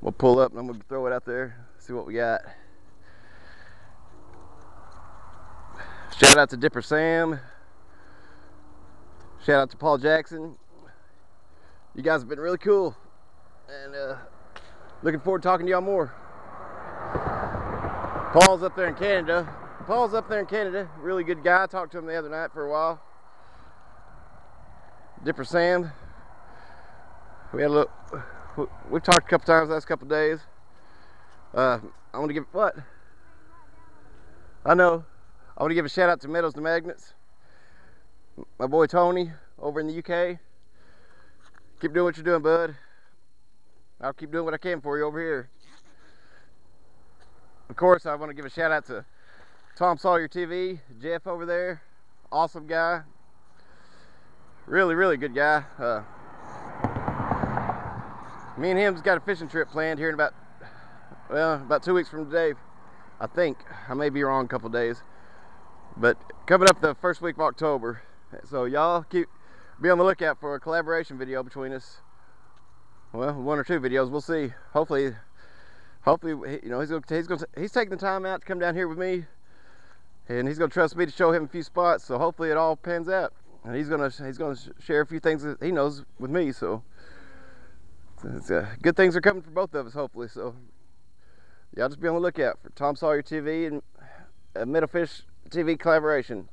We'll pull up and I'm gonna throw it out there, see what we got. Shout out to Dipper Sam. Shout out to Paul Jackson. You guys have been really cool. And uh, looking forward to talking to y'all more. Paul's up there in Canada. Paul's up there in Canada. Really good guy. Talked to him the other night for a while. Dipper Sam. We had a little. We've talked a couple times last couple days. Uh, I want to give what? I know. I want to give a shout out to Meadows to Magnets. My boy Tony over in the UK. Keep doing what you're doing, bud. I'll keep doing what I can for you over here. Of course, I want to give a shout out to Tom Sawyer TV, Jeff over there. Awesome guy. Really, really good guy. Uh, me and him's got a fishing trip planned here in about, well, about two weeks from today. I think. I may be wrong a couple days. But coming up the first week of October. So y'all keep be on the lookout for a collaboration video between us. Well, one or two videos, we'll see. Hopefully, hopefully, you know, he's gonna, he's gonna, he's taking the time out to come down here with me, and he's gonna trust me to show him a few spots. So hopefully, it all pans out, and he's gonna, he's gonna share a few things that he knows with me. So, uh, good things are coming for both of us, hopefully. So, y'all just be on the lookout for Tom Sawyer TV and a MetalFish TV collaboration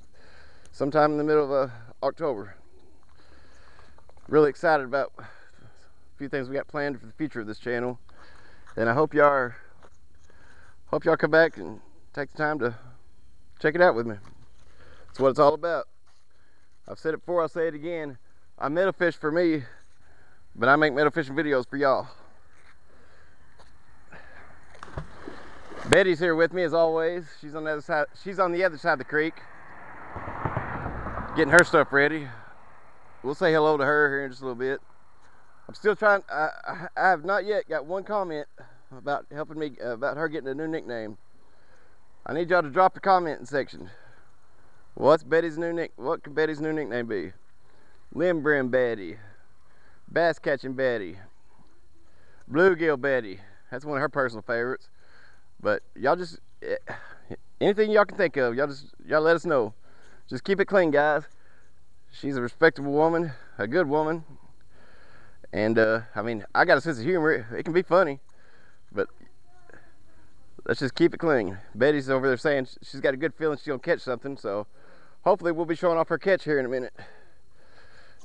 sometime in the middle of uh, October. Really excited about a few things we got planned for the future of this channel. And I hope y'all hope y'all come back and take the time to check it out with me. That's what it's all about. I've said it before, I'll say it again. I meadow fish for me, but I make metal fishing videos for y'all. Betty's here with me as always. She's on the other side. She's on the other side of the creek, getting her stuff ready. We'll say hello to her here in just a little bit. I'm still trying. I, I have not yet got one comment about helping me uh, about her getting a new nickname. I need y'all to drop the comment section. What's Betty's new nick? What could Betty's new nickname be? Limbrim Betty, Bass Catching Betty, Bluegill Betty. That's one of her personal favorites. But y'all just eh, anything y'all can think of, y'all just y'all let us know. Just keep it clean, guys. She's a respectable woman, a good woman, and uh, I mean, I got a sense of humor. It can be funny, but let's just keep it clean. Betty's over there saying she's got a good feeling gonna catch something, so hopefully we'll be showing off her catch here in a minute.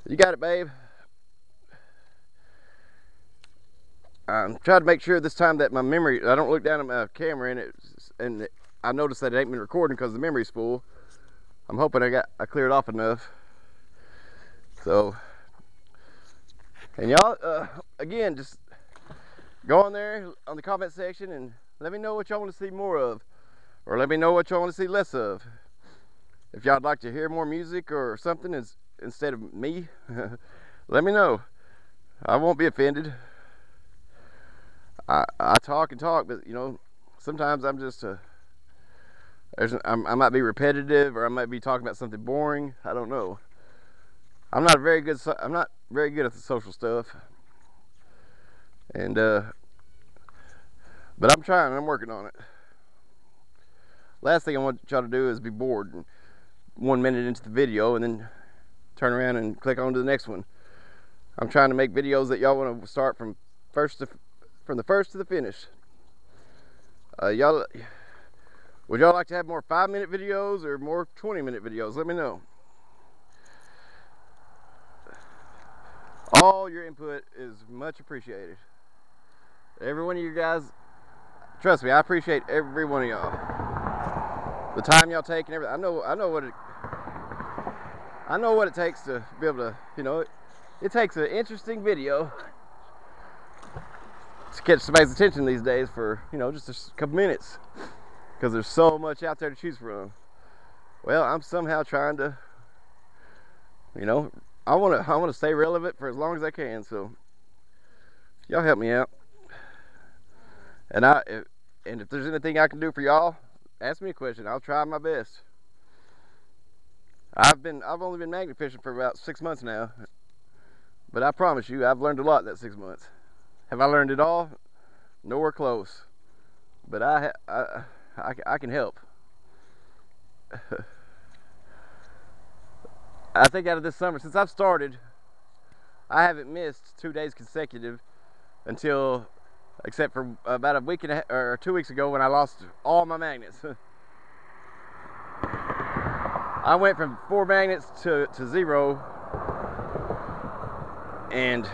You got it, babe. I'm trying to make sure this time that my memory, I don't look down at my camera and and I noticed that it ain't been recording because the memory's full. I'm hoping I got, I cleared off enough. So, and y'all, uh, again, just go on there on the comment section and let me know what y'all want to see more of. Or let me know what y'all want to see less of. If y'all'd like to hear more music or something instead of me, let me know. I won't be offended. I, I talk and talk, but you know, sometimes I'm just a, I'm, I might be repetitive or I might be talking about something boring. I don't know. I'm not very good. I'm not very good at the social stuff, and uh, but I'm trying. I'm working on it. Last thing I want y'all to do is be bored one minute into the video and then turn around and click on to the next one. I'm trying to make videos that y'all want to start from first to from the first to the finish. Uh, y'all, would y'all like to have more five minute videos or more 20 minute videos? Let me know. All your input is much appreciated. Every one of you guys, trust me, I appreciate every one of y'all. The time y'all take and everything. I know, I know what it, I know what it takes to be able to, you know, it, it takes an interesting video to catch somebody's attention these days for you know just a couple minutes. Because there's so much out there to choose from. Well i'm somehow trying to you know i want to i want to stay relevant for as long as i can so y'all help me out. And i if, and if there's anything i can do for y'all ask me a question. I'll try my best. I've been i've only been magnet fishing for about six months now. But i promise you i've learned a lot that six months have I learned it all? nowhere close. But I, I, I, I can help. I think out of this summer, since I've started, I haven't missed two days consecutive until, except for about a week and a, or two weeks ago when I lost all my magnets. I went from four magnets to, to zero and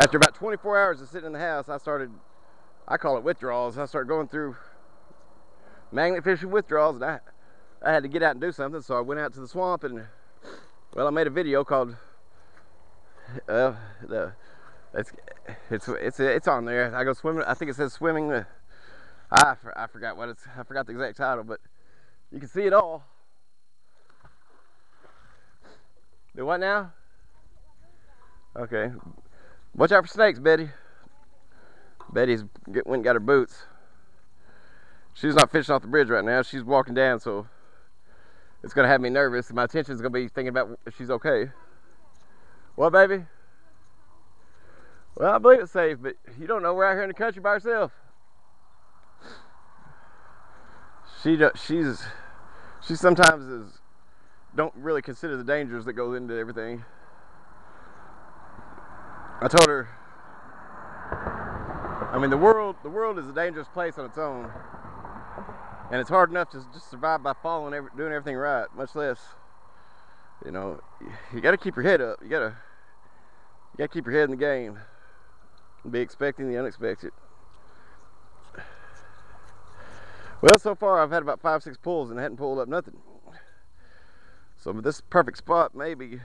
after about 24 hours of sitting in the house, I started, I call it withdrawals. I started going through magnet fishing withdrawals and I, I had to get out and do something. So I went out to the swamp and, well, I made a video called, uh, the, it's, it's, it's, it's on there. I go swimming, I think it says swimming, I, I forgot what it's, I forgot the exact title, but you can see it all. Do what now? Okay. Watch out for snakes, Betty. Betty's get, went and got her boots. She's not fishing off the bridge right now. She's walking down, so it's gonna have me nervous. My attention's gonna be thinking about if she's okay. What, baby? Well, I believe it's safe, but you don't know we're out here in the country by herself. She she's she sometimes is don't really consider the dangers that go into everything. I told her, I mean, the world, the world is a dangerous place on its own, and it's hard enough to just survive by following, every, doing everything right, much less, you know, you got to keep your head up. You got to, you got to keep your head in the game, be expecting the unexpected. Well, so far I've had about five, six pulls and I hadn't pulled up nothing. So this perfect spot, maybe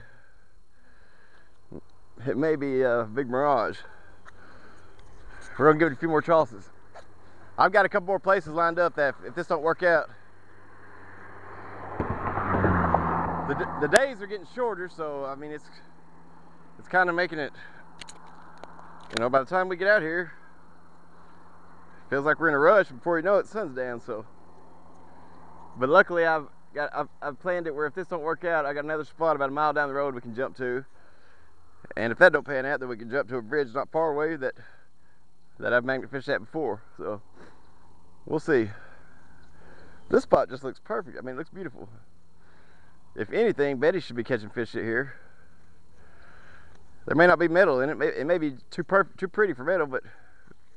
it may be a big mirage. We're gonna give it a few more chances. I've got a couple more places lined up that if, if this don't work out, the, the days are getting shorter, so I mean it's it's kind of making it. You know, by the time we get out here, feels like we're in a rush. Before you know it, sun's down. So, but luckily I've got I've, I've planned it where if this don't work out, I got another spot about a mile down the road we can jump to. And if that don't pan out, then we can jump to a bridge not far away that that I've magnet fished at before. So we'll see. This spot just looks perfect. I mean, it looks beautiful. If anything, Betty should be catching fish here. There may not be metal in it. It may be too perfect, too pretty for metal, but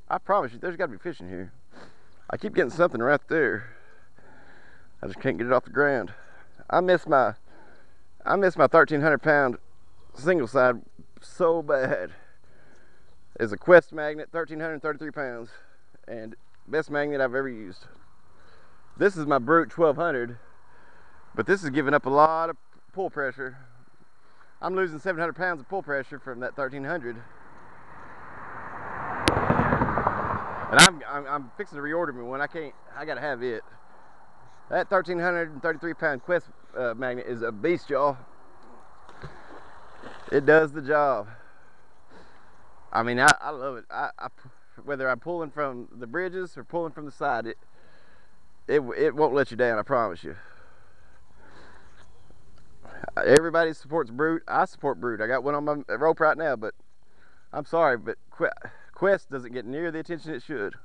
I promise you, there's got to be fish in here. I keep getting something right there. I just can't get it off the ground. I miss my, I miss my 1,300 pound single side so bad is a Quest magnet, 1,333 pounds, and best magnet I've ever used. This is my Brute 1200, but this is giving up a lot of pull pressure. I'm losing 700 pounds of pull pressure from that 1300. And I'm, I'm, I'm fixing to reorder me one. I can't, I gotta have it. That 1333 pound Quest uh, magnet is a beast, y'all it does the job. I mean, I, I love it. I, I, whether I'm pulling from the bridges or pulling from the side, it, it, it won't let you down, I promise you. Everybody supports Brute. I support Brute. I got one on my rope right now, but I'm sorry, but Quest doesn't get near the attention it should.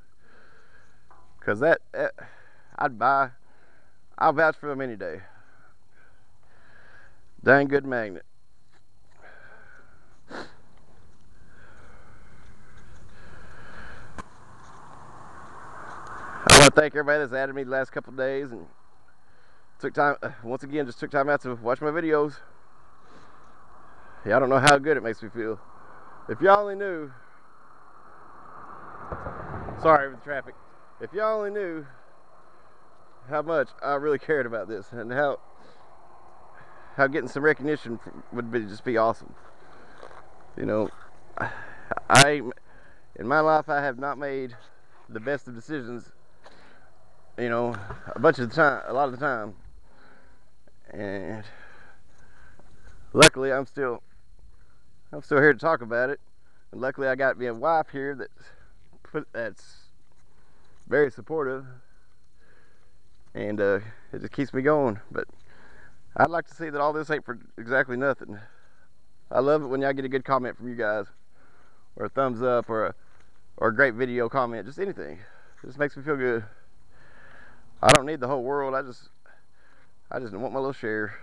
Because that, that, I'd buy, I'll vouch for them any day. Dang good magnet. Thank everybody that's added me the last couple days and took time, uh, once again, just took time out to watch my videos. Yeah, I don't know how good it makes me feel. If y'all only knew, sorry for the traffic. If y'all only knew how much I really cared about this and how how getting some recognition would be just be awesome. You know, I in my life I have not made the best of decisions you know, a bunch of the time, a lot of the time. And luckily, I'm still, I'm still here to talk about it. And luckily, I got me a wife here that's put, that's very supportive, and uh, it just keeps me going. But I'd like to see that all this ain't for exactly nothing. I love it when y'all get a good comment from you guys, or a thumbs up, or a or a great video comment, just anything. It just makes me feel good. I don't need the whole world. I just, I just want my little share.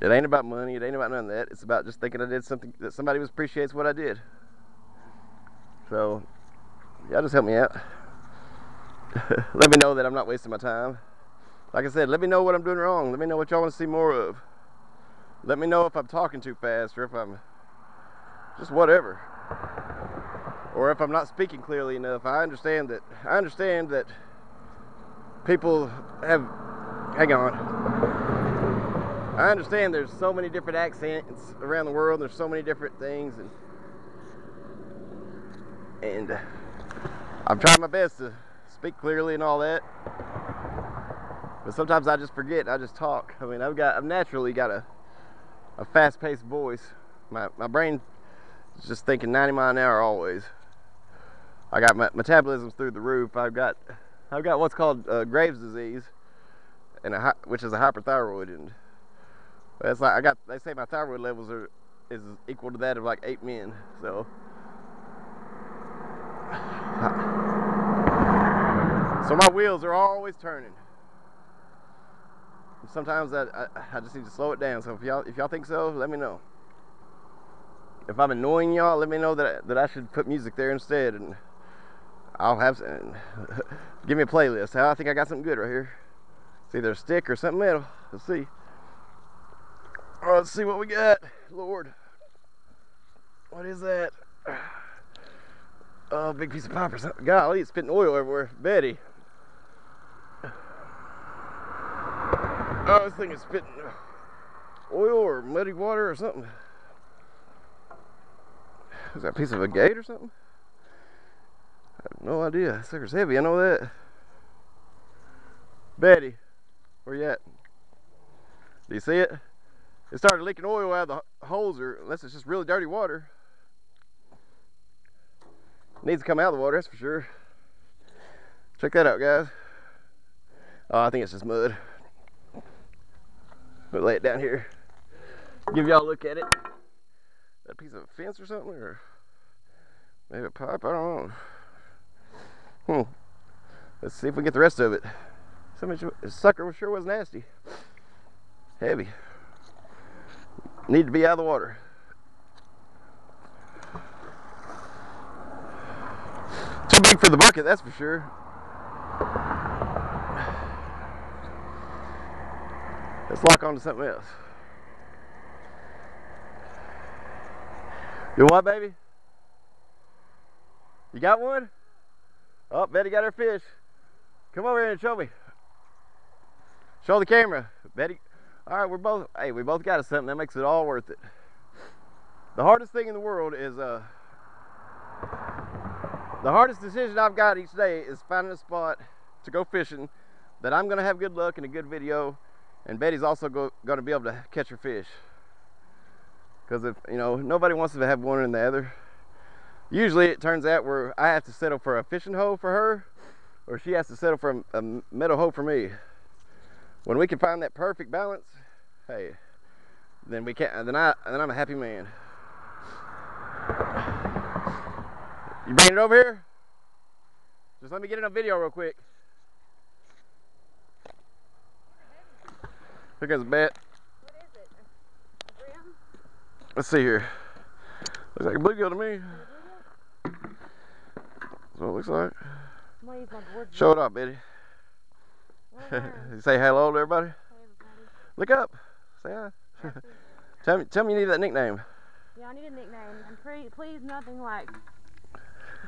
It ain't about money. It ain't about none of that. It's about just thinking I did something that somebody appreciates what I did. So, y'all just help me out. let me know that I'm not wasting my time. Like I said, let me know what I'm doing wrong. Let me know what y'all want to see more of. Let me know if I'm talking too fast or if I'm just whatever. Or if I'm not speaking clearly enough. I understand that I understand that people have hang on. I understand there's so many different accents around the world. There's so many different things and and uh, I'm trying my best to speak clearly and all that. But sometimes I just forget. I just talk. I mean, I've got, I've naturally got a, a fast-paced voice. My my brain is just thinking 90 mile an hour always. I got my metabolism's through the roof. I've got, I've got what's called uh, Graves' disease, and a, which is a hyperthyroid, and it's like I got. They say my thyroid levels are is equal to that of like eight men. So. So my wheels are always turning. Sometimes I, I, I, just need to slow it down. So if y'all if y'all think so, let me know. If I'm annoying y'all, let me know that I, that I should put music there instead, and I'll have some. give me a playlist. I think I got something good right here. It's either a stick or something metal. Let's see. Oh, let's see what we got. Lord, what is that? Oh, big piece of pipe or something. Golly, it's spitting oil everywhere. Betty. Oh, this thing is spitting oil or muddy water or something. Is that a piece of a gate or something? No idea. Sucker's heavy, I know that. Betty, where you at? Do you see it? It started leaking oil out of the holes, or unless it's just really dirty water. needs to come out of the water, that's for sure. Check that out, guys. Oh, I think it's just mud. We'll lay it down here. Give y'all a look at it. That piece of fence or something, or maybe a pipe. I don't know. Hmm. Let's see if we get the rest of it. Some sucker sure was nasty. Heavy. Need to be out of the water. Too big for the bucket, that's for sure. Let's lock on to something else. You what, baby? You got one? Oh, Betty got her fish. Come over here and show me. Show the camera. Betty. All right, we're both, hey, we both got us something. That makes it all worth it. The hardest thing in the world is, uh, the hardest decision I've got each day is finding a spot to go fishing that I'm to have good luck and a good video and Betty's also going to be able to catch her fish. Because if, you know, nobody wants to have one and the other. Usually it turns out where I have to settle for a fishing hole for her, or she has to settle for a, a metal hole for me. When we can find that perfect balance, hey, then we can't, then I then I'm a happy man. You bringing it over here? Just let me get in a video real quick. Here goes a bet. What is it? A? Let's see here. Looks like a bluegill to me. That's what it looks like. Show it up, Betty. say hello to everybody. Hey, everybody. Look up. Say hi. tell me, tell me you need that nickname. Yeah, I need a nickname. And pre please nothing like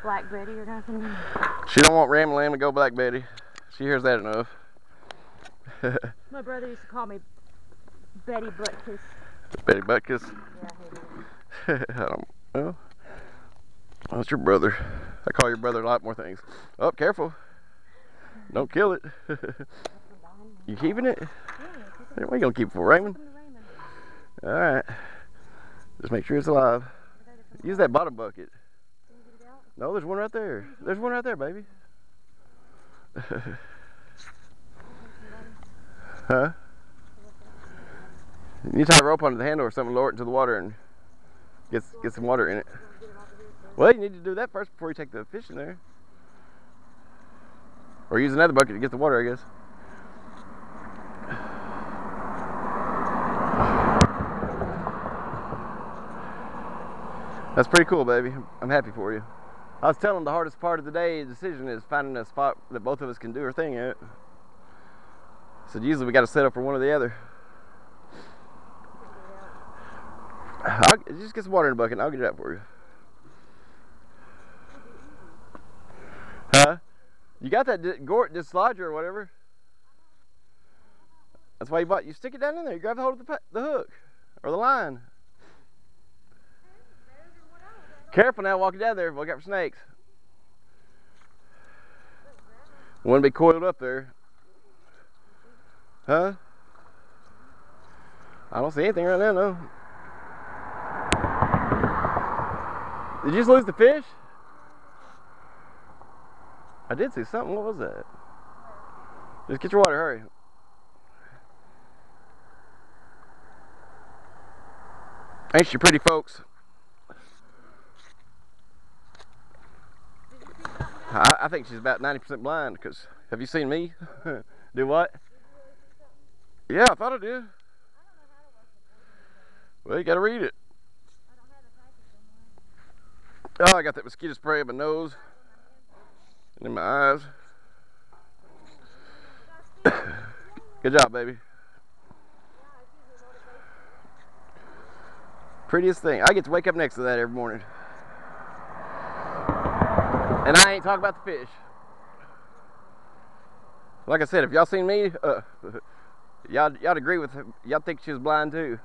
Black Betty or nothing. She don't want Ram Lamb to go Black Betty. She hears that enough. My brother used to call me Betty Buttkiss. Betty Buttkiss? Yeah, I don't know. That's your brother. I call your brother a lot more things. Oh, careful. Don't kill it. you keeping it? Yeah, you gonna keep it for, Raymond? Alright. Just make sure it's alive. Use that bottom bucket. No, there's one right there. There's one right there, baby. Huh? You tie a rope under the handle or something, lower it into the water and get get some water in it. Well, you need to do that first before you take the fish in there. Or use another bucket to get the water, I guess. That's pretty cool, baby. I'm happy for you. I was telling the hardest part of the day decision is finding a spot that both of us can do our thing at. So usually we got to set up for one or the other. I'll, just get some water in the bucket I'll get it out for you. Huh? You got that gort dislodger or whatever? That's why you bought. You stick it down in there. You grab the hold of the, the hook or the line. Careful now, walking down there. Look out for snakes. Wouldn't be coiled up there. Huh? I don't see anything right now, no. Did you just lose the fish? I did see something. What was that? Just get your water, hurry. Ain't she pretty, folks? I, I think she's about 90% blind because have you seen me? Do what? Yeah, I thought I did. Well, you gotta read it. Oh, I got that mosquito spray in my nose in my eyes. Good job, baby. Prettiest thing. I get to wake up next to that every morning. And I ain't talking about the fish. Like I said, if y'all seen me, uh, y'all y'all agree with y'all think she was blind too.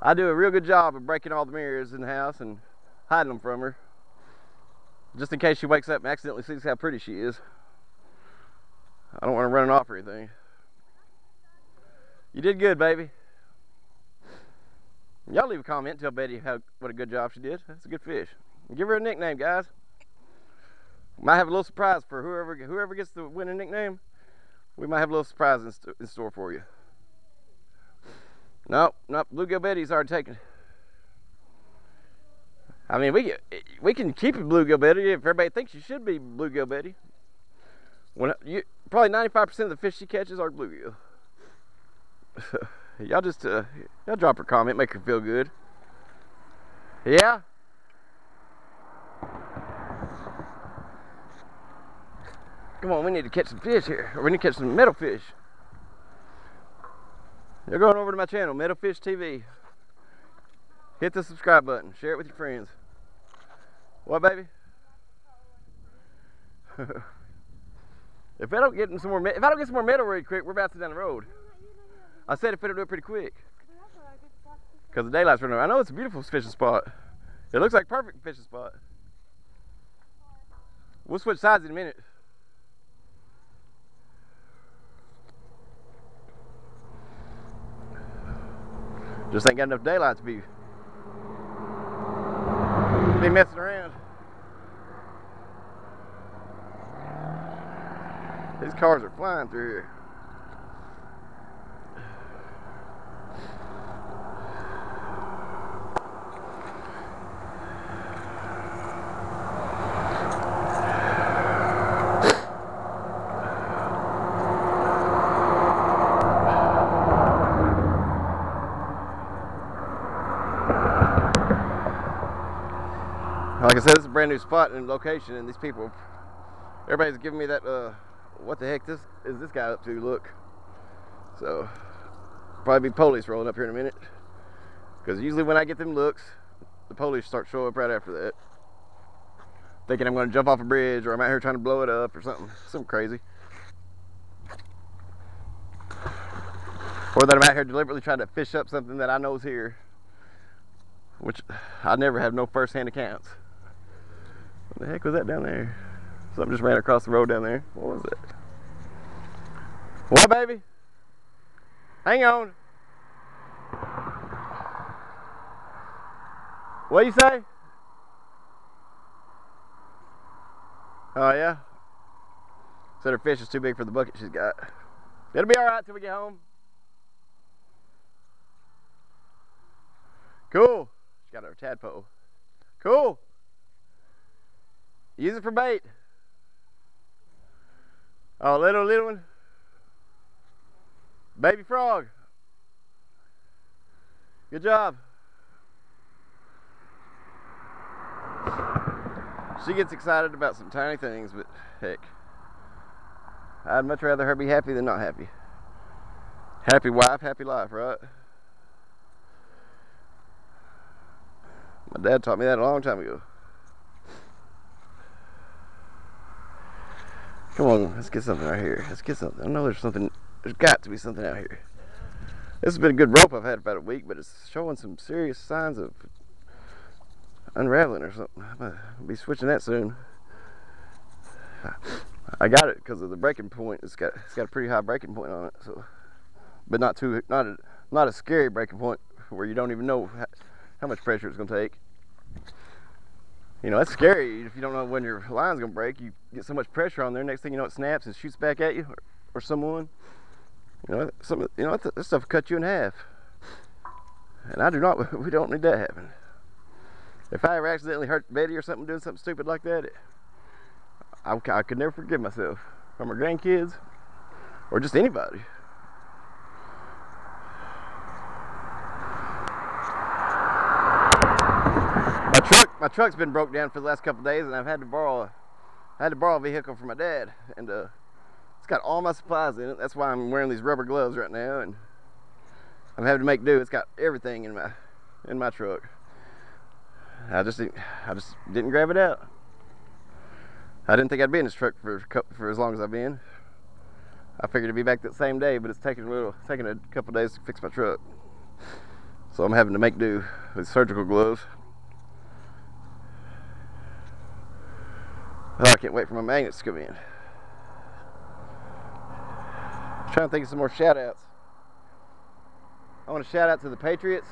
I do a real good job of breaking all the mirrors in the house and hiding them from her. Just in case she wakes up and accidentally sees how pretty she is. I don't want to run it off or anything. You did good, baby. Y'all leave a comment, tell Betty how what a good job she did. That's a good fish. Give her a nickname, guys. Might have a little surprise for whoever whoever gets the winning nickname. We might have a little surprise in, st in store for you. Nope, nope. Bluegill Betty's already taken. I mean, we we can keep it Bluegill Betty if everybody thinks you should be Bluegill Betty. When you probably 95% of the fish she catches are bluegill. y'all just uh, y'all drop her comment, make her feel good. Yeah. Come on, we need to catch some fish here. Or we need to catch some meadow fish. You're going over to my channel, MetalFish TV. Hit the subscribe button. Share it with your friends. What, baby? if I don't get some more, if I don't get some more metal really quick, we're bouncing down the road. I said if it'll do it pretty quick. Because the daylight's running. I know it's a beautiful fishing spot. It looks like perfect fishing spot. We'll switch sides in a minute. Just ain't got enough daylight to be be messing around. These cars are flying through here. Like I said, is a brand new spot and location, and these people, everybody's giving me that, uh, what the heck this is this guy up to look. So, probably be police rolling up here in a minute. Because usually when I get them looks, the police start showing up right after that. Thinking I'm going to jump off a bridge or I'm out here trying to blow it up or something. Something crazy. Or that I'm out here deliberately trying to fish up something that I know is here. Which I never have no first-hand accounts. What the heck was that down there? Something just ran across the road down there. What was it? What, baby? Hang on. What you say? Oh yeah. Said her fish is too big for the bucket she's got. It'll be all right till we get home. Cool. She got her tadpole. Cool. Use it for bait. Oh, little, little one. Baby frog. Good job. She gets excited about some tiny things, but heck, I'd much rather her be happy than not happy. Happy wife, happy life, right? My dad taught me that a long time ago. Come on, let's get something out here. Let's get something. I know there's something. There's got to be something out here. This has been a good rope I've had about a week, but it's showing some serious signs of unraveling or something. I'll be switching that soon. I got it because of the breaking point. It's got it's got a pretty high breaking point on it, so but not too not a not a scary breaking point where you don't even know how, how much pressure it's going to take. You know, that's scary if you don't know when your line's to break. You get so much pressure on there, next thing you know, it snaps and shoots back at you or, or someone. You know, some you know this stuff cut you in half, and I do not. We don't need that happen. If I ever accidentally hurt Betty or something doing something stupid like that, it, I, I could never forgive myself from my grandkids or just anybody. My truck, my truck's been broke down for the last couple days, and I've had to borrow, I had to borrow a vehicle from my dad, and uh, it's got all my supplies in it. That's why I'm wearing these rubber gloves right now, and I'm having to make do. It's got everything in my, in my truck. I just, I just didn't grab it out. I didn't think I'd be in this truck for for as long as I've been. I figured it'd be back that same day, but it's taking a little, taking a couple days to fix my truck. So I'm having to make do with surgical gloves. Oh, I can't wait for my magnets to come in. I'm trying to think of some more shout outs. I want to shout out to the Patriots,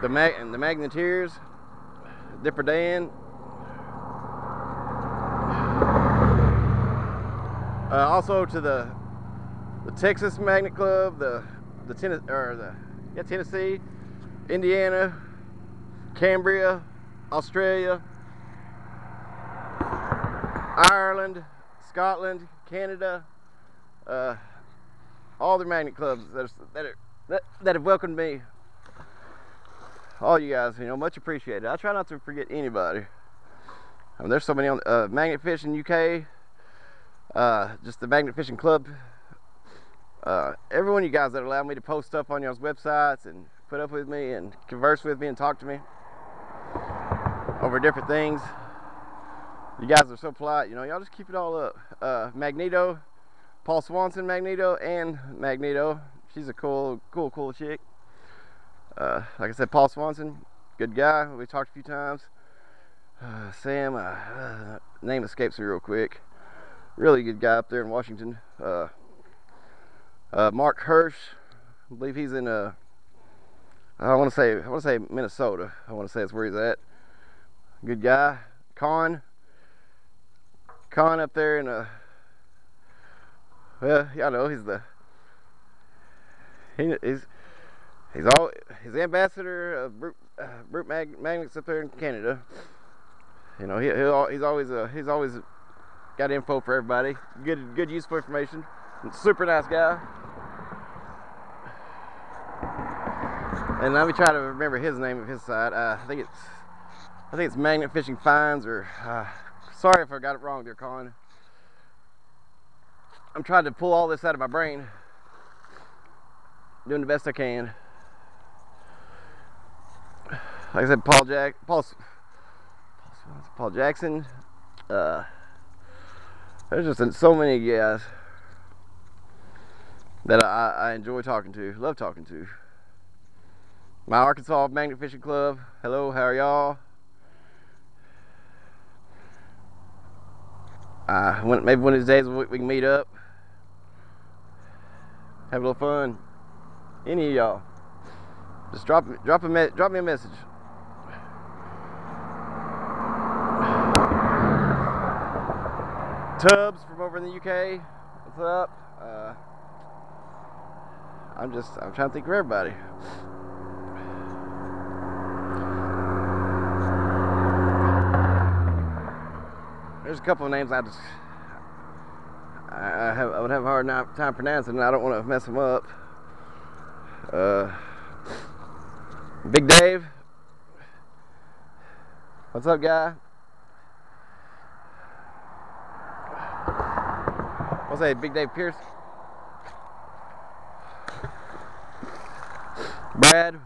the Mag and the Magneteers, Dipper Dan, Uh, also to the the Texas Magnet Club, the the Tennessee or the yeah Tennessee, Indiana, Cambria, Australia, Ireland, Scotland, Canada, uh, all the magnet clubs that, are, that, that, have welcomed me. All you guys, you know, much appreciated. I try not to forget anybody. I mean, there's so many on uh, Magnet Fishing UK uh, just the Magnet Fishing Club. Uh, everyone you guys that allow me to post stuff on y'all's websites and put up with me and converse with me and talk to me over different things. You guys are so polite, you know, y'all just keep it all up. Uh, Magneto, Paul Swanson Magneto, and Magneto. She's a cool, cool, cool chick. Uh, like I said, Paul Swanson, good guy. We talked a few times. Uh, Sam, uh, uh, name escapes me real quick really good guy up there in Washington. Uh, uh, Mark Hirsch, I believe he's in uh, I want to say I want to say Minnesota. I want to say that's where he's at. Good guy, Con. Con up there in a. Uh, well, y'all know he's the. He, he's he's all he's ambassador of Brute, uh, Brute Mag, Magnets up there in Canada. You know, he, he's always uh, he's always Got info for everybody. Good, good, useful information. Super nice guy. And let me try to remember his name of his side. Uh, I think it's, I think it's Magnet Fishing Finds. Or uh, sorry if I got it wrong, there, Colin. I'm trying to pull all this out of my brain. Doing the best I can. Like I said, Paul Jack, Paul, Paul Jackson. Uh, there's just so many guys that I, I enjoy talking to, love talking to. My Arkansas Magnet Fishing Club. Hello, how are y'all? Uh, when, maybe one of these days we, we can meet up, have a little fun. Any of y'all, just drop drop a drop me a message. Tubbs from over in the UK. What's up? Uh, I'm just, I'm trying to think of everybody. There's a couple of names I just I, have, I would have a hard time pronouncing, and I don't want to mess them up. Uh, Big Dave. What's up, guy? What's that, Big Dave Pierce? Brad,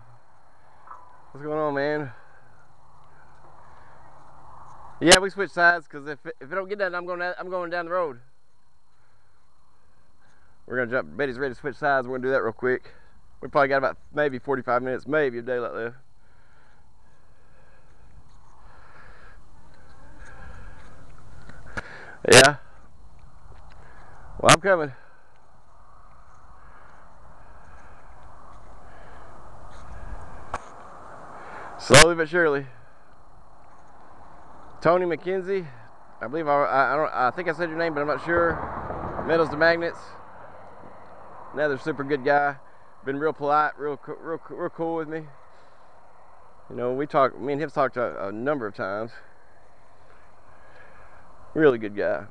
what's going on, man? Yeah, we switch sides because if if I don't get done, I'm going I'm going down the road. We're gonna jump. Betty's ready to switch sides. We're gonna do that real quick. We probably got about maybe 45 minutes, maybe a daylight left. Yeah. Well, I'm coming. Slowly but surely. Tony McKenzie. I believe I, I, I, don't I think I said your name, but I'm not sure. Metals to magnets. Another super good guy. Been real polite, real real real cool with me. You know, we talk. Me and him talked a, a number of times. Really good guy.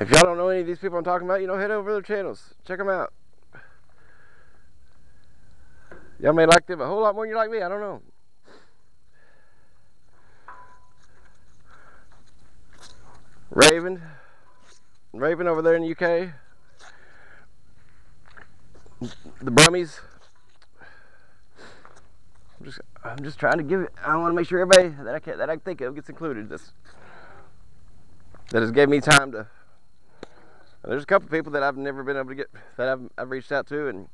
If y'all don't know any of these people I'm talking about, you know, head over to their channels. Check them out. Y'all may like them a whole lot more than you like me. I don't know. Raven. Raven over there in the UK. The Brummies. I'm just I'm just trying to give it I want to make sure everybody that I can that I think of gets included. This that has gave me time to there's a couple people that I've never been able to get that I've, I've reached out to and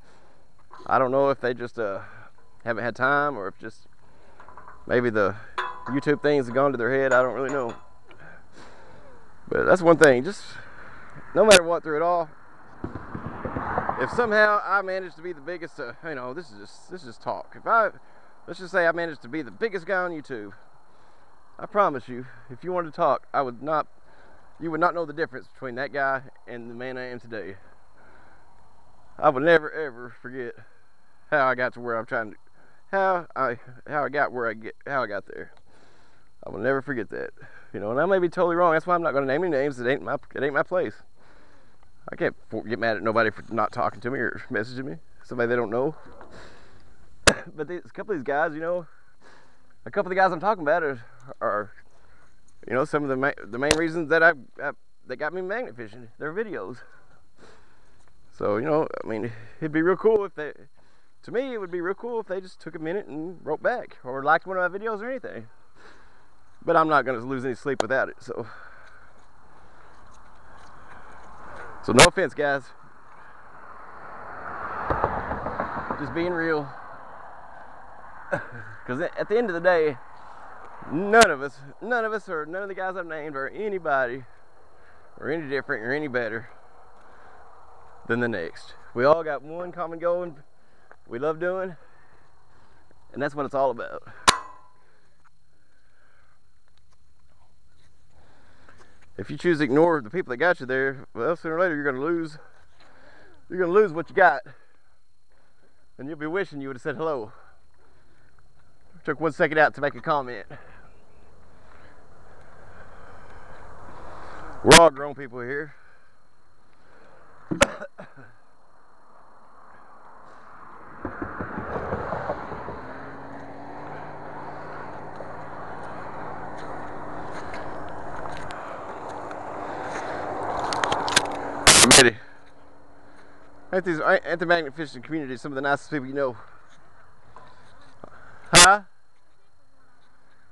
I don't know if they just uh, haven't had time or if just maybe the YouTube things have gone to their head. I don't really know. But that's one thing. Just no matter what through it all, if somehow I manage to be the biggest, uh, you know, this is just this is just talk. If I let's just say I managed to be the biggest guy on YouTube, I promise you, if you wanted to talk, I would not. You would not know the difference between that guy and the man I am today. I will never ever forget how I got to where I'm trying to how I how I got where I get how I got there. I will never forget that. You know, and I may be totally wrong. That's why I'm not going to name any names. It ain't my it ain't my place. I can't get mad at nobody for not talking to me or messaging me. Somebody they don't know. but these, a couple of these guys, you know, a couple of the guys I'm talking about are, are you know, some of the ma the main reasons that I, I that got me magnet fishing. Their videos. So you know, I mean, it'd be real cool if they. To me, it would be real cool if they just took a minute and wrote back or liked one of my videos or anything. But I'm not going to lose any sleep without it. So, so no offense, guys. Just being real. Because at the end of the day, none of us, none of us, or none of the guys I've named, or anybody, or any different, or any better than the next. We all got one common goal we love doing, and that's what it's all about. If you choose to ignore the people that got you there, well, sooner or later you're to lose. You're to lose what you got, and you'll be wishing you would have said hello. Took one second out to make a comment. We're all grown people here. Committee. Ain't these ain't the magnet fishing community some of the nicest people you know? Huh?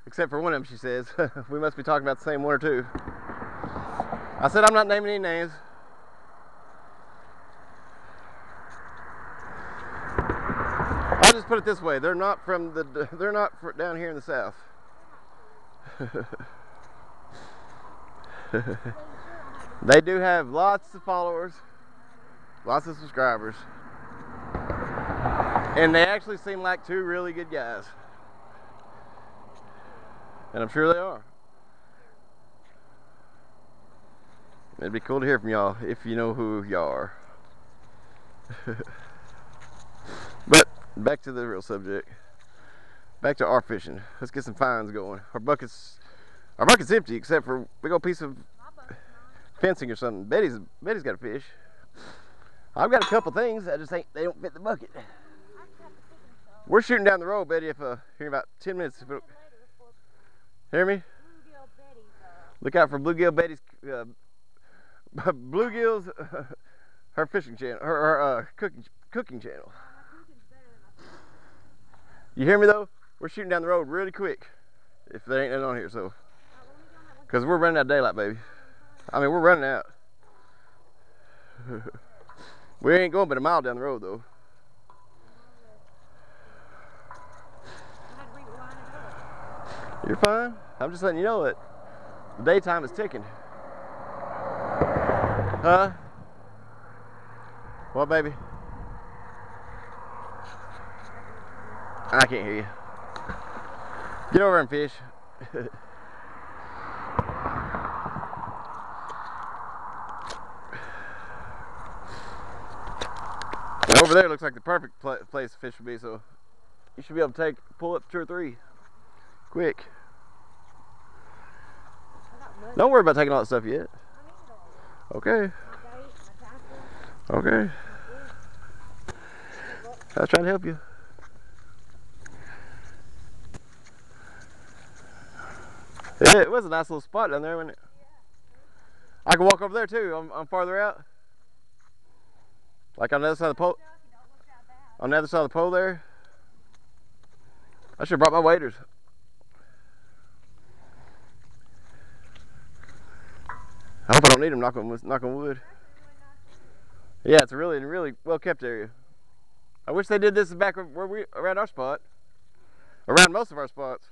Except for one of them, she says. we must be talking about the same one or two. I said I'm not naming any names. I'll just put it this way: they're not from the they're not down here in the south. they do have lots of followers, lots of subscribers, and they actually seem like two really good guys. And I'm sure they are. It'd be cool to hear from y'all if you know who y'all are. but back to the real subject. back to our fishing. Let's get some finds going. Our bucket's our bucket's empty except for big old piece of fencing or something. Betty's Betty's got a fish. I've got a couple things. I just ain't they don't fit the bucket. We're shooting down the road, Betty. If uh, here in about ten minutes. It, hear me? Look out for Bluegill Betty's uh, Bluegill's her fishing channel, her, her uh, cooking cooking channel. You hear me though? We're shooting down the road really quick. If there ain't nothing on here, so because we're running out of daylight, baby. I mean, we're running out. we ain't going but a mile down the road though. You're fine. I'm just letting you know that the daytime is ticking. Huh? What, baby? I can't hear you. Get over and fish. over there looks like the perfect pl place to fish would be, so you should be able to take pull up two or three quick. Don't worry about taking all that stuff yet. Okay. Okay. I was trying to help you. It was a nice little spot down there, wasn't it? I can walk over there too. I'm, I'm farther out. Like on the other side of the pole on the other side of the pole there. I should have brought my waders. I hope I don't need them knocking knock on wood. Yeah, it's a really, really well kept area. I wish they did this back where we around our spot, around most of our spots.